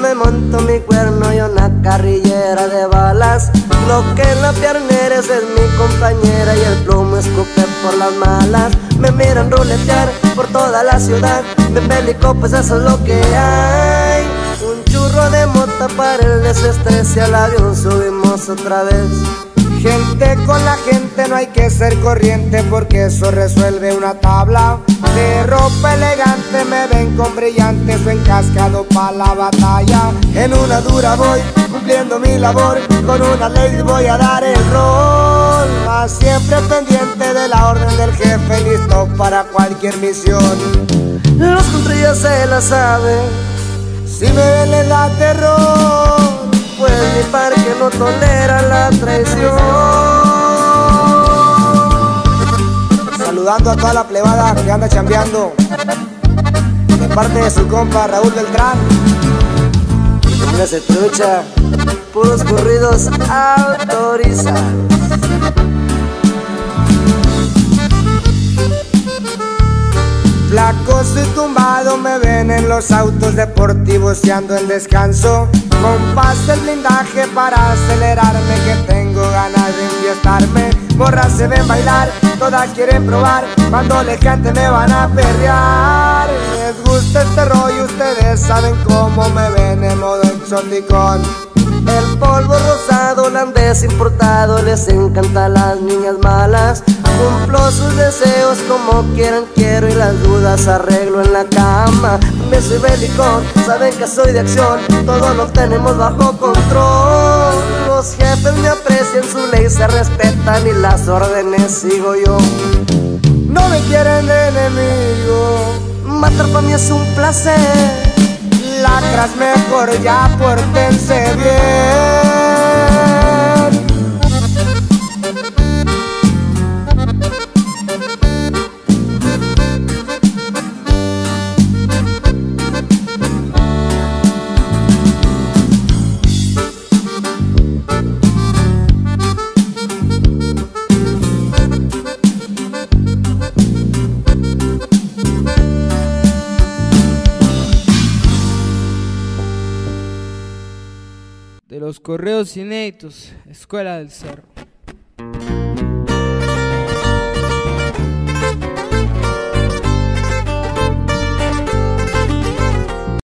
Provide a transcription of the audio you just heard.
me monto mi cuerno y una carrillera de balas. Lo que en la piernera es mi compañera y el plomo escupe por las malas. Me miran ruletear por toda la ciudad, me pelico pues eso es lo que hay. Para el desestrés y al avión subimos otra vez. Gente con la gente no hay que ser corriente porque eso resuelve una tabla. De ropa elegante me ven con brillantes o encascado pa' la batalla. En una dura voy cumpliendo mi labor, con una ley voy a dar el rol. Más siempre pendiente de la orden del jefe, listo para cualquier misión. Los contrarios se la saben, Si me les da terror. pues mi parque no tolera la traición. Saludando a toda la plebada que anda chambeando. De parte de su compa Raúl Beltrán. Póngase trucha, puros corridos autorizados. Flacos y tumbado me ven en los autos deportivos y ando en descanso. Con paz el blindaje para acelerarme que tengo ganas de enfiestarme. Morras se ven bailar, todas quieren probar. Cuando le cante me van a perrear. Les gusta este rollo, ustedes saben cómo me ven en modo exoticón. Polvo rosado, holandés importado, les encanta a las niñas malas. Cumplo sus deseos como quieran, quiero y las dudas arreglo en la cama. Me soy bélico, saben que soy de acción, todo lo tenemos bajo control. Los jefes me aprecian, su ley se respetan y las órdenes sigo yo. No me quieren enemigo. Matar para mí es un placer. Lacras mejor ya pórtense bien. De los correos inéditos, Escuela del Cerro.